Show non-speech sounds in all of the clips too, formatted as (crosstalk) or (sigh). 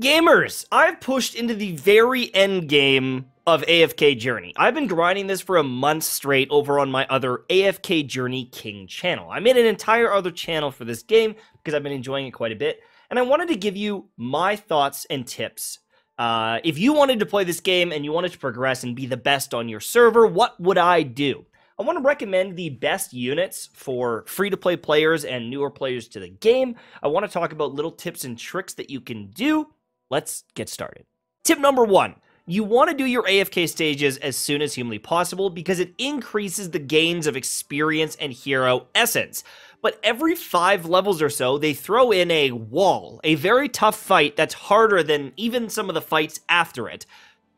Gamers, I've pushed into the very end game of AFK Journey. I've been grinding this for a month straight over on my other AFK Journey King channel. I made an entire other channel for this game because I've been enjoying it quite a bit, and I wanted to give you my thoughts and tips. Uh, if you wanted to play this game and you wanted to progress and be the best on your server, what would I do? I want to recommend the best units for free to play players and newer players to the game. I want to talk about little tips and tricks that you can do let's get started. Tip number one you want to do your AFK stages as soon as humanly possible because it increases the gains of experience and hero essence. But every five levels or so, they throw in a wall, a very tough fight that's harder than even some of the fights after it.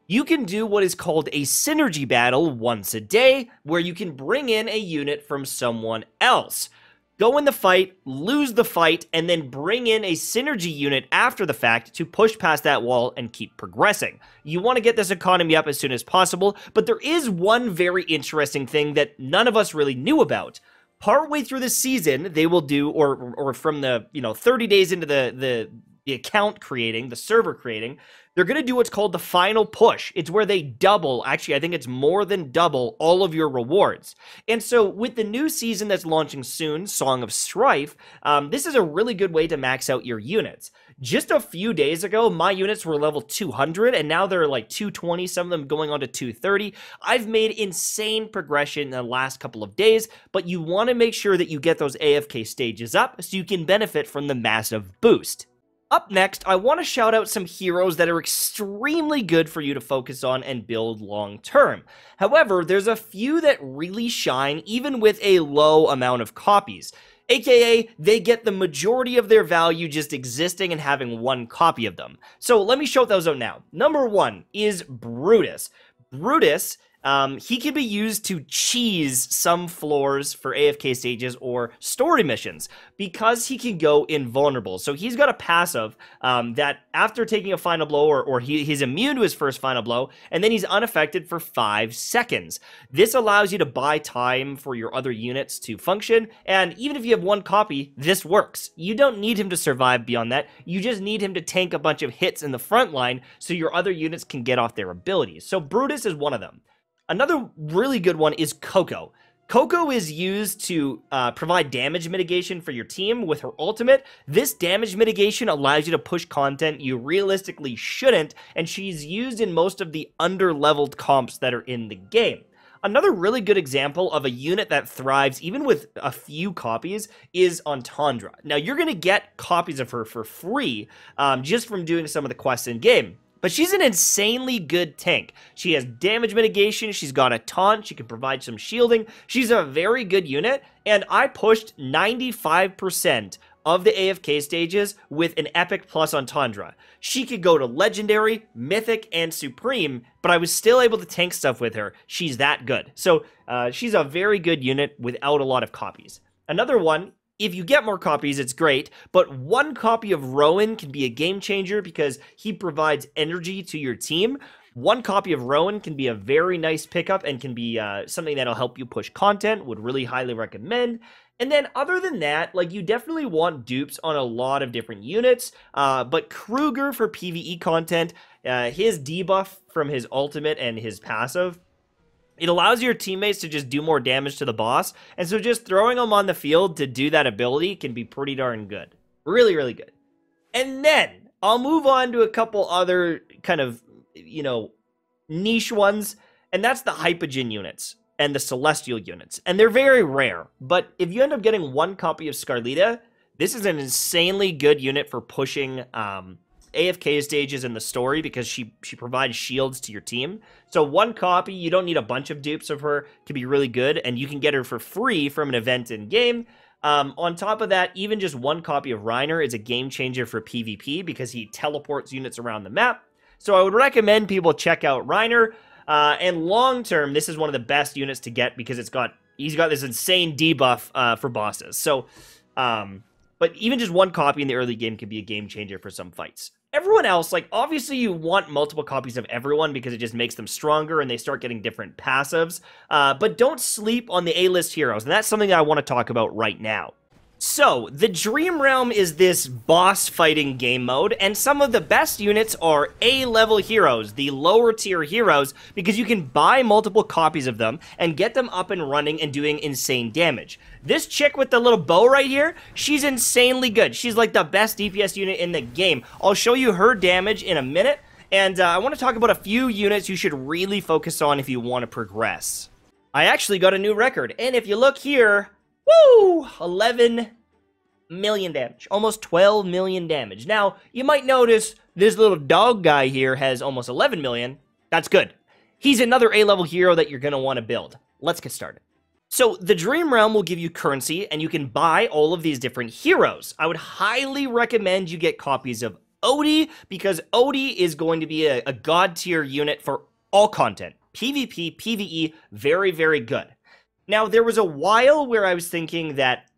You can do what is called a synergy battle once a day, where you can bring in a unit from someone else go in the fight, lose the fight, and then bring in a synergy unit after the fact to push past that wall and keep progressing. You want to get this economy up as soon as possible, but there is one very interesting thing that none of us really knew about. Partway through the season, they will do, or or from the you know 30 days into the the the account creating, the server creating, they're going to do what's called the final push. It's where they double, actually, I think it's more than double all of your rewards. And so, with the new season that's launching soon, Song of Strife, um, this is a really good way to max out your units. Just a few days ago, my units were level 200, and now they're like 220, some of them going on to 230. I've made insane progression in the last couple of days, but you want to make sure that you get those AFK stages up so you can benefit from the massive boost. Up next, I want to shout out some heroes that are extremely good for you to focus on and build long term. However, there's a few that really shine even with a low amount of copies. AKA, they get the majority of their value just existing and having one copy of them. So let me show those out now. Number one is Brutus. Brutus um, he can be used to cheese some floors for AFK stages or story missions because he can go invulnerable. So he's got a passive um, that after taking a final blow or, or he, he's immune to his first final blow and then he's unaffected for five seconds. This allows you to buy time for your other units to function and even if you have one copy, this works. You don't need him to survive beyond that. You just need him to tank a bunch of hits in the front line so your other units can get off their abilities. So Brutus is one of them. Another really good one is Koko. Koko is used to uh, provide damage mitigation for your team with her ultimate. This damage mitigation allows you to push content you realistically shouldn't, and she's used in most of the under-leveled comps that are in the game. Another really good example of a unit that thrives even with a few copies is Antandra. Now, you're going to get copies of her for free um, just from doing some of the quests in game. But she's an insanely good tank. She has damage mitigation, she's got a taunt, she can provide some shielding. She's a very good unit, and I pushed 95% of the AFK stages with an Epic plus Antandra. She could go to Legendary, Mythic, and Supreme, but I was still able to tank stuff with her. She's that good. So uh, she's a very good unit without a lot of copies. Another one if you get more copies, it's great, but one copy of Rowan can be a game changer because he provides energy to your team. One copy of Rowan can be a very nice pickup and can be uh, something that'll help you push content. Would really highly recommend. And then, other than that, like you definitely want dupes on a lot of different units. Uh, but Kruger for PVE content, uh, his debuff from his ultimate and his passive it allows your teammates to just do more damage to the boss, and so just throwing them on the field to do that ability can be pretty darn good. Really, really good. And then I'll move on to a couple other kind of, you know, niche ones, and that's the Hypogean units and the Celestial units. And they're very rare, but if you end up getting one copy of Scarlita, this is an insanely good unit for pushing um, AFK stages in the story because she she provides shields to your team. So one copy, you don't need a bunch of dupes of her to be really good, and you can get her for free from an event in game. Um, on top of that, even just one copy of Reinier is a game changer for PvP because he teleports units around the map. So I would recommend people check out Reinier. Uh, and long term, this is one of the best units to get because it's got he's got this insane debuff uh, for bosses. So, um, but even just one copy in the early game can be a game changer for some fights everyone else, like obviously you want multiple copies of everyone because it just makes them stronger and they start getting different passives. Uh, but don't sleep on the A-list heroes, and that's something that I want to talk about right now. So, the Dream Realm is this boss fighting game mode, and some of the best units are A level heroes, the lower tier heroes, because you can buy multiple copies of them and get them up and running and doing insane damage. This chick with the little bow right here, she's insanely good. She's like the best DPS unit in the game. I'll show you her damage in a minute, and uh, I want to talk about a few units you should really focus on if you want to progress. I actually got a new record, and if you look here, Woo! 11 million damage. Almost 12 million damage. Now, you might notice this little dog guy here has almost 11 million. That's good. He's another A-level hero that you're going to want to build. Let's get started. So, the Dream Realm will give you currency, and you can buy all of these different heroes. I would highly recommend you get copies of Odie, because Odie is going to be a, a god tier unit for all content. PvP, PvE, very, very good. Now, there was a while where I was thinking that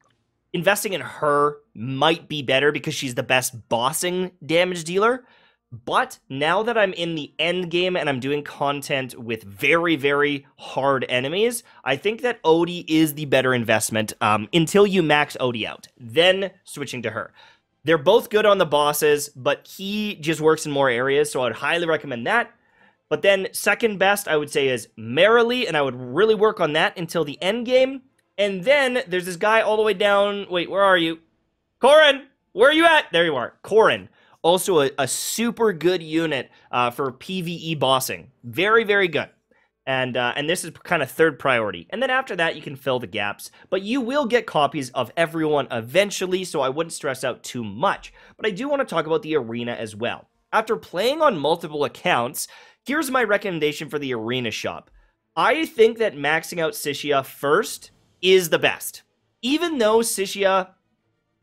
investing in her might be better because she's the best bossing damage dealer. But now that I'm in the end game and I'm doing content with very, very hard enemies, I think that Odie is the better investment um, until you max Odie out. Then switching to her. They're both good on the bosses, but he just works in more areas, so I would highly recommend that. But then second best, I would say, is Marilee, and I would really work on that until the end game. And then there's this guy all the way down. Wait, where are you? Korin, where are you at? There you are. Korin, Also a, a super good unit uh, for PvE bossing. Very, very good. And, uh, and this is kind of third priority. And then after that, you can fill the gaps. But you will get copies of everyone eventually, so I wouldn't stress out too much. But I do want to talk about the arena as well. After playing on multiple accounts, Here's my recommendation for the arena shop. I think that maxing out Cecia first is the best. Even though Cecia,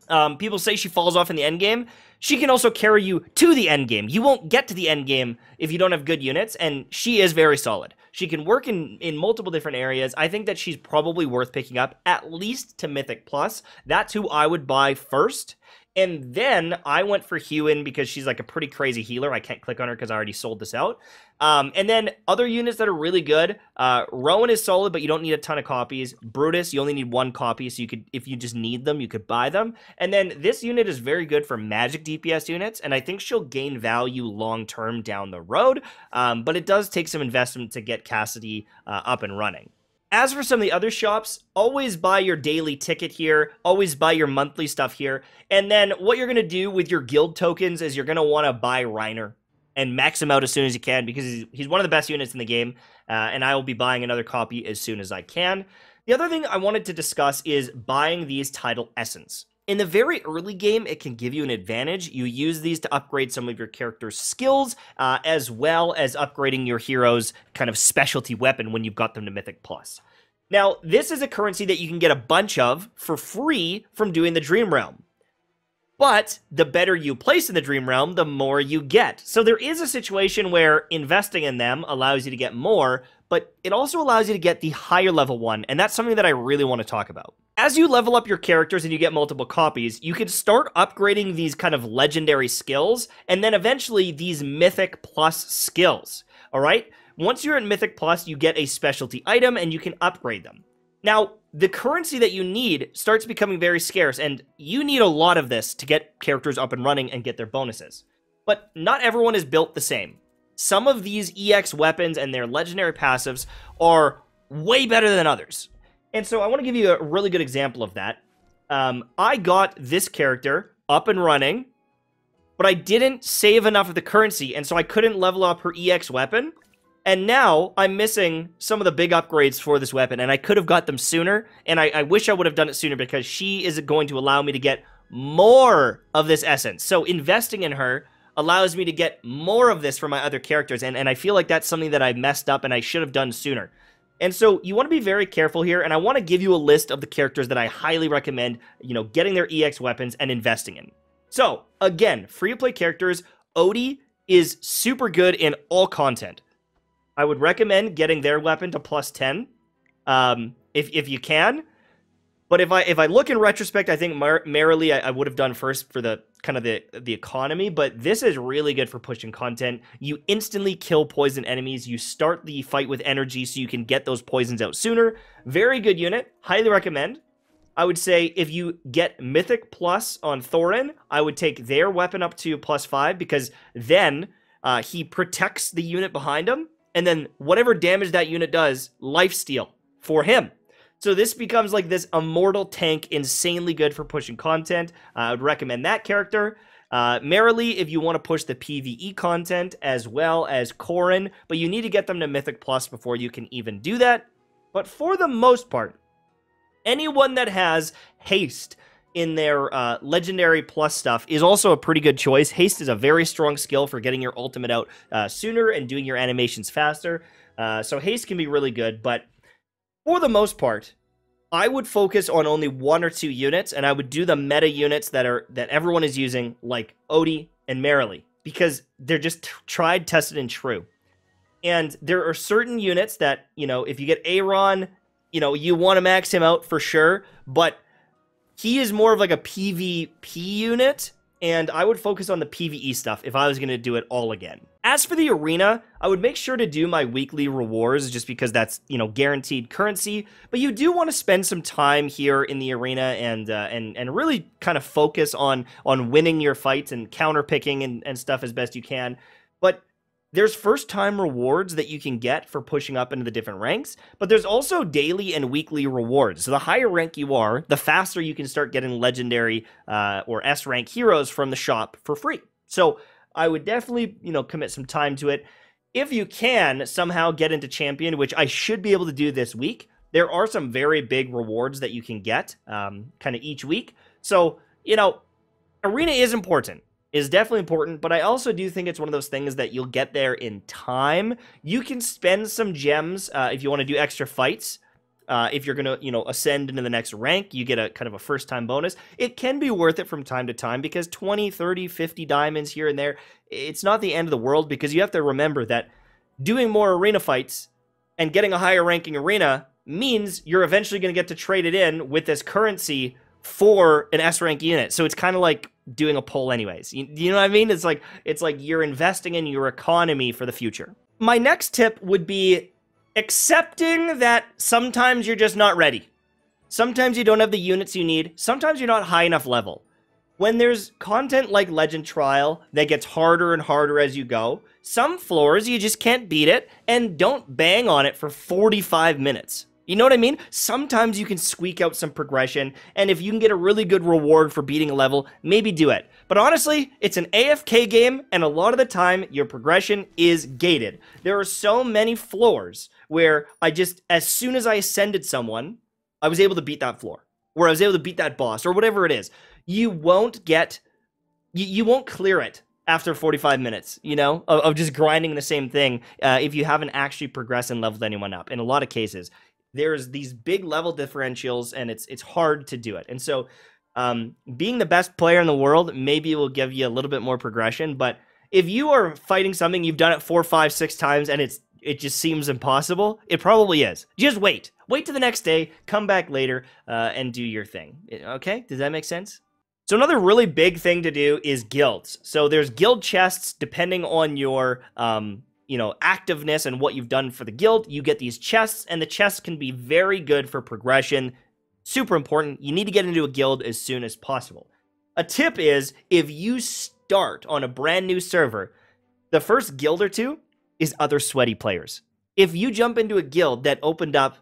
um, people say she falls off in the end game, she can also carry you to the end game. You won't get to the end game if you don't have good units, and she is very solid. She can work in, in multiple different areas. I think that she's probably worth picking up, at least to Mythic Plus. That's who I would buy first. And then I went for Hewynn because she's like a pretty crazy healer. I can't click on her because I already sold this out. Um, and then other units that are really good. Uh, Rowan is solid, but you don't need a ton of copies. Brutus, you only need one copy, so you could, if you just need them, you could buy them. And then this unit is very good for magic DPS units, and I think she'll gain value long term down the road. Um, but it does take some investment to get Cassadee uh, up and running. As for some of the other shops, always buy your daily ticket here, always buy your monthly stuff here, and then what you're going to do with your guild tokens is you're going to want to buy Reinier and max him out as soon as you can because he's, one of the best units in the game, uh, and I will be buying another copy as soon as I can. The other thing I wanted to discuss is buying these title essence. In the very early game, it can give you an advantage. You use these to upgrade some of your character's skills, uh, as well as upgrading your hero's kind of specialty weapon when you've got them to Mythic Plus. Now, this is a currency that you can get a bunch of for free from doing the Dream Realm. But the better you place in the Dream Realm, the more you get. So there is a situation where investing in them allows you to get more, but it also allows you to get the higher level one, and that's something that I really want to talk about. As you level up your characters and you get multiple copies, you can start upgrading these kind of legendary skills, and then eventually these mythic plus skills. All right? Once you're in Mythic Plus, you get a specialty item and you can upgrade them. Now, the currency that you need starts becoming very scarce, and you need a lot of this to get characters up and running and get their bonuses. But not everyone is built the same some of these EX weapons and their legendary passives are way better than others. And so I want to give you a really good example of that. Um, I got this character up and running, but I didn't save enough of the currency, and so I couldn't level up her EX weapon. And now I'm missing some of the big upgrades for this weapon, and I could have got them sooner, and I, I wish I would have done it sooner because she is going to allow me to get more of this essence. So investing in her allows me to get more of this for my other characters, and, and I feel like that's something that I messed up and I should have done sooner. And so you want to be very careful here, and I want to give you a list of the characters that I highly recommend, you know, getting their EX weapons and investing in. So, again, free-to-play characters, Odie is super good in all content. I would recommend getting their weapon to plus 10, um, if, if you can. But if I if I look in retrospect, I think Mar- Marilee I, I would have done first for the kind of the the economy. But this is really good for pushing content. You instantly kill poison enemies. You start the fight with energy, so you can get those poisons out sooner. Very good unit. Highly recommend. I would say if you get Mythic Plus on Thoran, I would take their weapon up to plus five because then uh, he protects the unit behind him, and then whatever damage that unit does, lifesteal for him. So this becomes like this immortal tank, insanely good for pushing content. Uh, I would recommend that character. Uh, Marilee, if you want to push the PvE content as well as Korin, but you need to get them to Mythic Plus before you can even do that. But for the most part, anyone that has haste in their uh, legendary plus stuff is also a pretty good choice. Haste is a very strong skill for getting your ultimate out uh, sooner and doing your animations faster. Uh, so haste can be really good, but for the most part, I would focus on only one or two units, and I would do the meta units that are that everyone is using, like Odie and Marilee, because they're just tried, tested, and true. And there are certain units that you know, if you get Aaron, you know, you want to max him out for sure, but he is more of like a PvP unit, and I would focus on the PvE stuff if I was going to do it all again. As for the arena, I would make sure to do my weekly rewards just because that's, you know, guaranteed currency, but you do want to spend some time here in the arena and uh, and and really kind of focus on on winning your fights and counter picking and, and stuff as best you can. But there's first time rewards that you can get for pushing up into the different ranks, but there's also daily and weekly rewards. So the higher rank you are, the faster you can start getting legendary uh, or S rank heroes from the shop for free. So I would definitely, you know, commit some time to it. If you can somehow get into champion, which I should be able to do this week, there are some very big rewards that you can get um, kind of each week. So, you know, arena is important is definitely important, but I also do think it's one of those things that you'll get there in time. You can spend some gems uh, if you want to do extra fights. Uh, if you're gonna, you know, ascend into the next rank, you get a kind of a first time bonus. It can be worth it from time to time because 20, 30, 50 diamonds here and there, it's not the end of the world because you have to remember that doing more arena fights and getting a higher ranking arena means you're eventually going to get to trade it in with this currency for an S rank unit. So it's kind of like doing a poll anyways. You, you know what I mean? It's like it's like you're investing in your economy for the future. My next tip would be accepting that sometimes you're just not ready. Sometimes you don't have the units you need. Sometimes you're not high enough level. When there's content like Legend Trial that gets harder and harder as you go, some floors you just can't beat it and don't bang on it for 45 minutes. You know what I mean? Sometimes you can squeak out some progression, and if you can get a really good reward for beating a level, maybe do it. But honestly, it's an AFK game, and a lot of the time, your progression is gated. There are so many floors where I just, as soon as I ascended someone, I was able to beat that floor, where I was able to beat that boss, or whatever it is. You won't get, you, you won't clear it after 45 minutes, you know, of, of just grinding the same thing uh, if you haven't actually progressed and leveled anyone up. In a lot of cases, there's these big level differentials and it's it's hard to do it. And so um, being the best player in the world maybe will give you a little bit more progression, but if you are fighting something you've done it four, five, six times and it's it just seems impossible, it probably is. Just wait. Wait to the next day, come back later, uh, and do your thing. Okay? Does that make sense? So another really big thing to do is guilds. So there's guild chests depending on your um, you know, activeness and what you've done for the guild, you get these chests, and the chests can be very good for progression. Super important. You need to get into a guild as soon as possible. A tip is if you start on a brand new server, the first guild or two is other sweaty players. If you jump into a guild that opened up,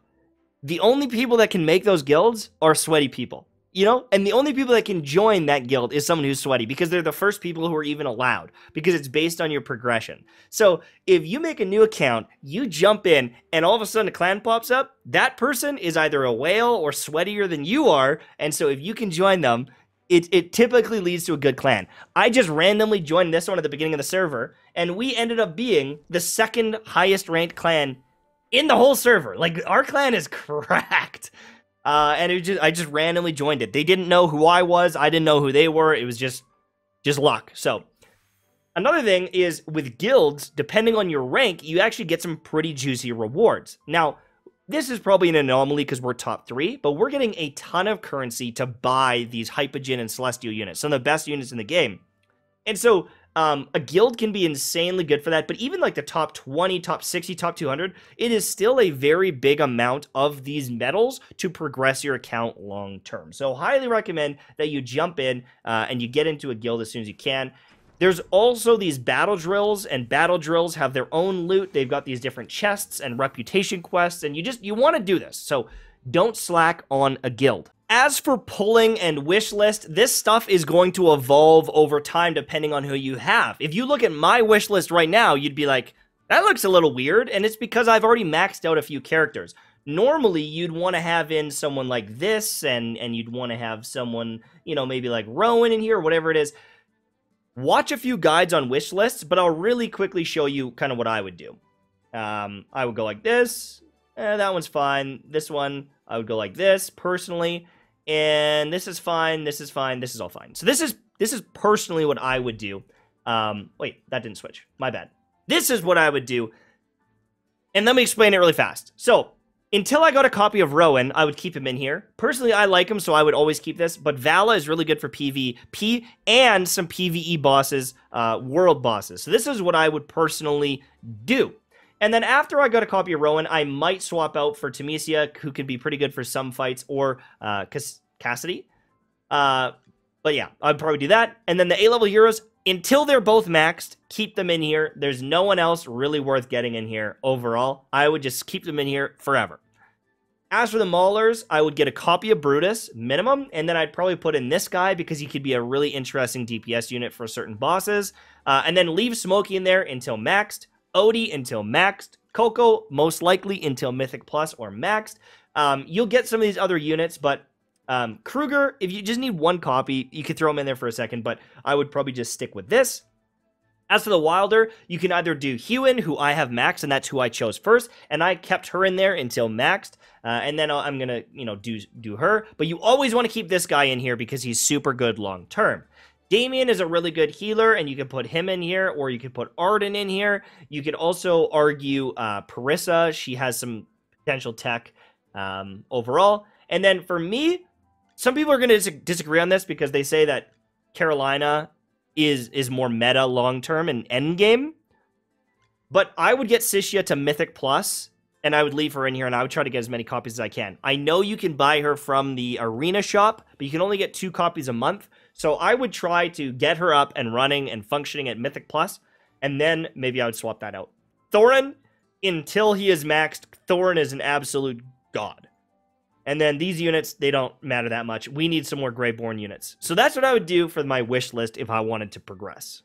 the only people that can make those guilds are sweaty people you know? And the only people that can join that guild is someone who's sweaty because they're the first people who are even allowed because it's based on your progression. So if you make a new account you jump in and all of a sudden a clan pops up that person is either a whale or sweatier than you are. And so if you can join them it, it typically leads to a good clan. I just randomly joined this one at the beginning of the server, and we ended up being the second highest ranked clan in the whole server. Like, our clan is (laughs) cracked. Uh, and it just I just randomly joined it. They didn't know who I was. I didn't know who they were. It was just just luck. So another thing is with guilds, depending on your rank, you actually get some pretty juicy rewards. Now, this is probably an anomaly because we're top three, but we're getting a ton of currency to buy these Hypogean and Celestial units, some of the best units in the game. And so Um, a guild can be insanely good for that, but even like the top 20, top 60, top 200, it is still a very big amount of these medals to progress your account long term. So, highly recommend that you jump in uh, and you get into a guild as soon as you can. There's also these battle drills, and battle drills have their own loot. They've got these different chests and reputation quests, and you just you want to do this. So don't slack on a guild. As for pulling and wish list, this stuff is going to evolve over time depending on who you have. If you look at my wish list right now, you'd be like, that looks a little weird, and it's because I've already maxed out a few characters. Normally, you'd want to have in someone like this, and and you'd want to have someone, you know, maybe like Rowan in here, or whatever it is. Watch a few guides on wish lists, but I'll really quickly show you kind of what I would do. Um, I would go like this. Eh, that one's fine. This one, I would go like this personally and this is fine, this is fine, this is all fine. So this is this is personally what I would do. Um, wait, that didn't switch. My bad. This is what I would do. And let me explain it really fast. So, until I got a copy of Rowan, I would keep him in here. Personally, I like him, so I would always keep this. But Vala is really good for PvP and some PvE bosses, uh, world bosses. So this is what I would personally do. And then after I got a copy of Rowan, I might swap out for Temesia, who could be pretty good for some fights, or uh, Cass- Cassadee. Uh, but yeah, I'd probably do that. And then the A-level heroes, until they're both maxed, keep them in here. There's no one else really worth getting in here overall. I would just keep them in here forever. As for the Maulers, I would get a copy of Brutus, minimum, and then I'd probably put in this guy because he could be a really interesting DPS unit for certain bosses. Uh, and then leave Smokey in there until maxed. Odie until maxed, Koko most likely until Mythic Plus or maxed. Um, you'll get some of these other units, but um, Kruger, if you just need one copy, you could throw him in there for a second, but I would probably just stick with this. As for the Wilder, you can either do Hewynn, who I have maxed, and that's who I chose first, and I kept her in there until maxed, uh, and then I'm gonna, you know, do do her. But you always want to keep this guy in here because he's super good long term. Damian is a really good healer, and you can put him in here, or you could put Arden in here. You could also argue uh, Parisa. She has some potential tech um, overall. And then for me, some people are going to dis- disagree on this because they say that Carolina is is more meta long term and end game. But I would get Cecia to Mythic Plus, and I would leave her in here, and I would try to get as many copies as I can. I know you can buy her from the arena shop, but you can only get two copies a month. So I would try to get her up and running and functioning at Mythic Plus, and then maybe I would swap that out. Thoran, until he is maxed, Thoran is an absolute god. And then these units, they don't matter that much. We need some more Graveborn units. So that's what I would do for my wish list if I wanted to progress.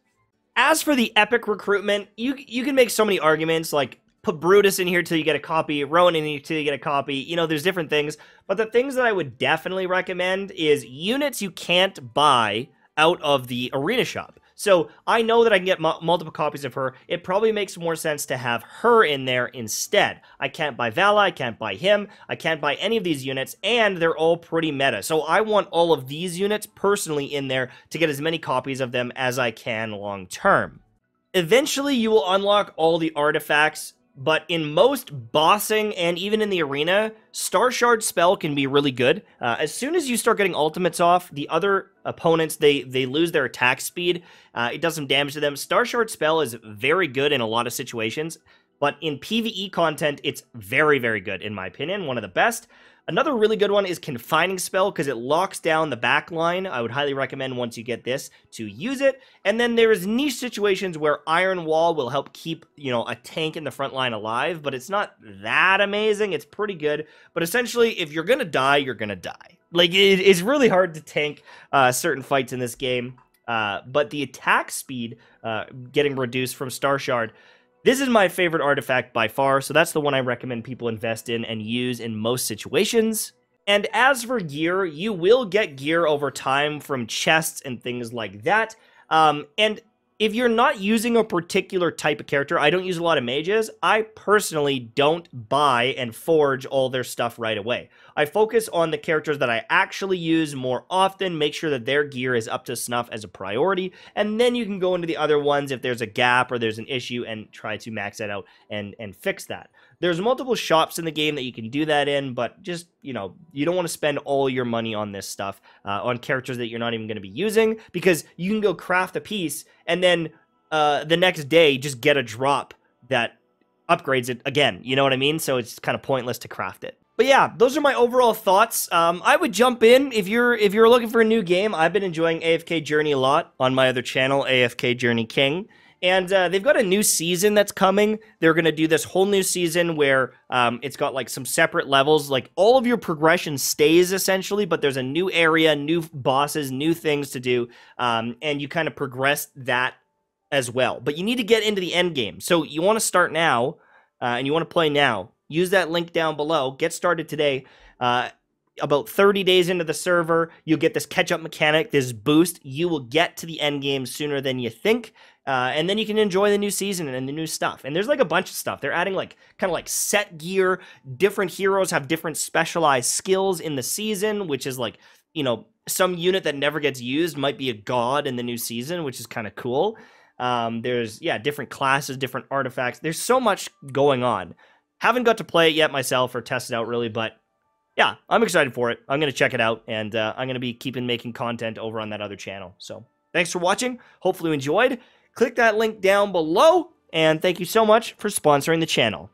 As for the epic recruitment, you you can make so many arguments like put Brutus in here till you get a copy, Rowan in here till you get a copy. You know, there's different things. But the things that I would definitely recommend is units you can't buy out of the arena shop. So I know that I can get multiple copies of her. It probably makes more sense to have her in there instead. I can't buy Vala, I can't buy him, I can't buy any of these units, and they're all pretty meta. So I want all of these units personally in there to get as many copies of them as I can long term. Eventually, you will unlock all the artifacts but in most bossing and even in the arena, Star Shard spell can be really good. Uh, as soon as you start getting ultimates off, the other opponents they they lose their attack speed. Uh, it does some damage to them. Star Shard spell is very good in a lot of situations, but in PVE content, it's very very good in my opinion. One of the best. Another really good one is Confining Spell because it locks down the back line. I would highly recommend once you get this to use it. And then there's niche situations where Iron Wall will help keep, you know, a tank in the front line alive, but it's not that amazing. It's pretty good. But essentially, if you're going to die, you're going to die. Like, it, it's really hard to tank uh, certain fights in this game. Uh, but the attack speed uh, getting reduced from Star Shard this is my favorite artifact by far, so that's the one I recommend people invest in and use in most situations. And as for gear, you will get gear over time from chests and things like that. Um, and if you're not using a particular type of character, I don't use a lot of mages. I personally don't buy and forge all their stuff right away. I focus on the characters that I actually use more often, make sure that their gear is up to snuff as a priority, and then you can go into the other ones if there's a gap or there's an issue and try to max that out and and fix that. There's multiple shops in the game that you can do that in, but just, you know, you don't want to spend all your money on this stuff, uh, on characters that you're not even going to be using, because you can go craft a piece, and then uh, the next day just get a drop that upgrades it again. You know what I mean? So it's kind of pointless to craft it. But yeah, those are my overall thoughts. Um, I would jump in if you're if you're looking for a new game. I've been enjoying AFK Journey a lot on my other channel, AFK Journey King. And uh, they've got a new season that's coming. They're going to do this whole new season where um, it's got like some separate levels. Like all of your progression stays essentially, but there's a new area, new bosses, new things to do. Um, and you kind of progress that as well. But you need to get into the end game. So you want to start now uh, and you want to play now. Use that link down below. Get started today. Uh, about 30 days into the server, you'll get this catch up mechanic, this boost. You will get to the end game sooner than you think. Uh, and then you can enjoy the new season and the new stuff. And there's like a bunch of stuff. They're adding like kind of like set gear. Different heroes have different specialized skills in the season, which is like, you know, some unit that never gets used might be a god in the new season, which is kind of cool. Um, there's yeah, different classes, different artifacts. There's so much going on. Haven't got to play it yet myself or test it out really, but yeah, I'm excited for it. I'm gonna check it out, and uh, I'm gonna be keeping making content over on that other channel. So thanks for watching. Hopefully you enjoyed. Click that link down below, and thank you so much for sponsoring the channel.